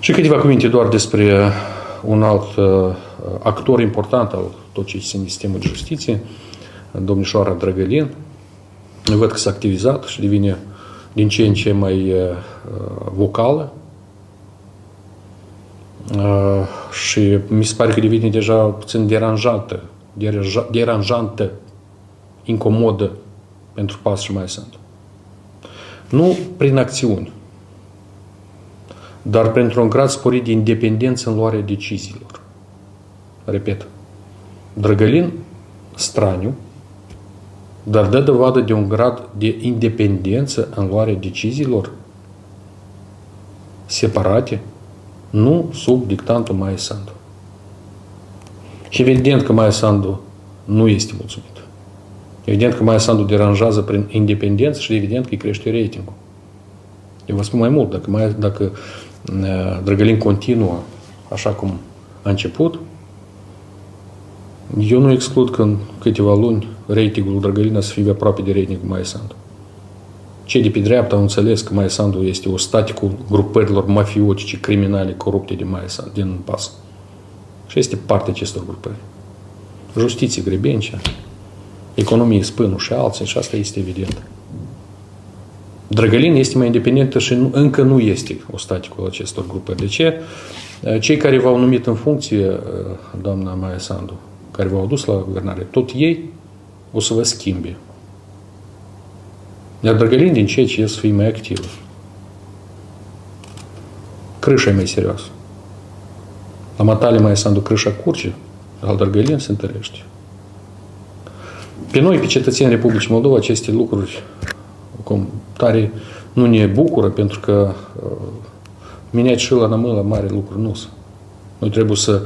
Și câteva cuvinte doar despre un alt uh, actor important al tot ce este în sistemul de justiție, domnișoara Drăgălin. Eu văd că s-a activizat și devine din ce în ce mai uh, vocală. Uh, și mi se pare că devine deja puțin deranjantă, deranjantă, incomodă pentru pas și mai sunt. Nu prin acțiuni, dar pentru un grad sporit de independență în luarea deciziilor. Repet, Drăgălin straniu, dar dă dovadă de un grad de independență în luarea deciziilor separate, nu sub dictantul Maia Sandu. Și evident că Maia Sandu nu este mulțumit. Evident că Maia Sandu deranjează prin independență și evident că îi crește ratingul. Eu vă spun mai mult, dacă, mai, dacă Drăgălin continuă așa cum a început, eu nu exclud că în câteva luni ratingul Drăgălina să fie aproape de ratingul Maia Sandu. Cei de pe dreapta au înțeles că Maia Sandu este o staticul grupărilor mafiotice, criminale, corupte de Maia Sandu, din pas. Și este parte acestor grupări. Justiție Grebencea, economie Spânu și alții, și asta este evident. Drăgălin este mai independentă și nu, încă nu este ostaticul acestor grupări. De ce? Cei care v-au numit în funcție, doamna Maia Sandu, care v-au dus la guvernare, tot ei o să vă schimbe. Iar Drăgălin din ce ce să fie mai activ. Crâșa e mai serioasă. La Matale Maia Sandu crâșa curge, al Drăgălin se întărește. Pe noi, pe cetățenii Republicii Moldova, aceste lucruri cum tare nu ne bucură, pentru că uh, minea și la mâla mare lucru nu sunt. Noi trebuie să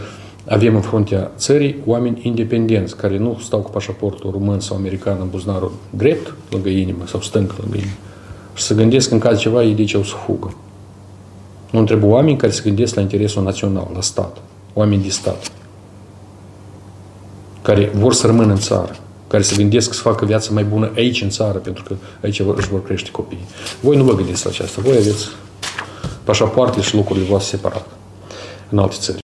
avem în fruntea țării oameni independenți, care nu stau cu pașaportul român sau american în buzunarul drept, lângă inimă, sau stâng lângă inimă, și să gândesc în caz ceva, ei de ce o să fugă. Nu trebuie oameni care se gândesc la interesul național, la stat, oameni de stat, care vor să rămână în țară care se gândesc să facă viața mai bună aici, în țară, pentru că aici își vor crește copiii. Voi nu vă gândiți la aceasta. Voi aveți pașapoartele și locurile voastre separat în alte țări.